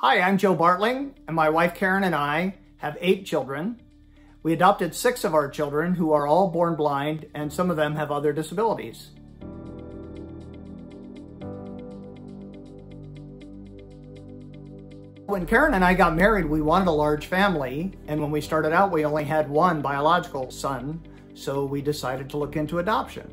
Hi, I'm Joe Bartling, and my wife Karen and I have eight children. We adopted six of our children who are all born blind, and some of them have other disabilities. When Karen and I got married, we wanted a large family, and when we started out, we only had one biological son, so we decided to look into adoption.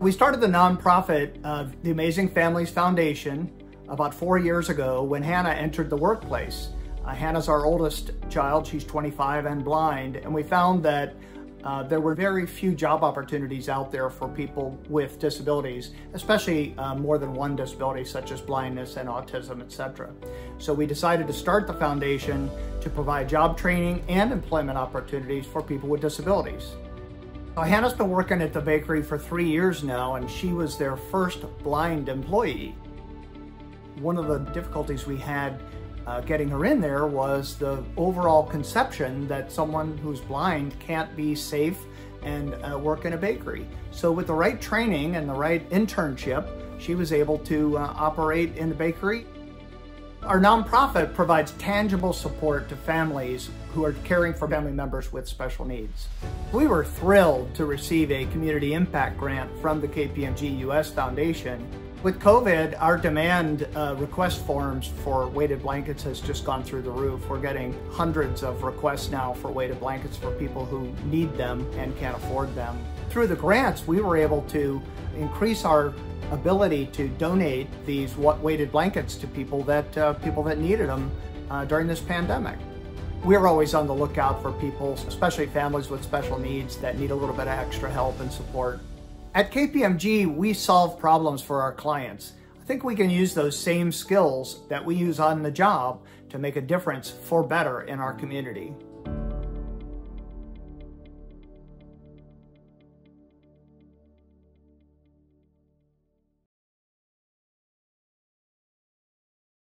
We started the nonprofit of the Amazing Families Foundation about four years ago when Hannah entered the workplace. Uh, Hannah's our oldest child, she's 25 and blind, and we found that uh, there were very few job opportunities out there for people with disabilities, especially uh, more than one disability such as blindness and autism, etc. So we decided to start the foundation to provide job training and employment opportunities for people with disabilities. So Hannah's been working at the bakery for three years now, and she was their first blind employee. One of the difficulties we had uh, getting her in there was the overall conception that someone who's blind can't be safe and uh, work in a bakery. So with the right training and the right internship, she was able to uh, operate in the bakery. Our nonprofit provides tangible support to families who are caring for family members with special needs. We were thrilled to receive a community impact grant from the KPMG US Foundation with COVID, our demand uh, request forms for weighted blankets has just gone through the roof. We're getting hundreds of requests now for weighted blankets for people who need them and can't afford them. Through the grants, we were able to increase our ability to donate these weighted blankets to people that uh, people that needed them uh, during this pandemic. We're always on the lookout for people, especially families with special needs that need a little bit of extra help and support. At KPMG, we solve problems for our clients. I think we can use those same skills that we use on the job to make a difference for better in our community.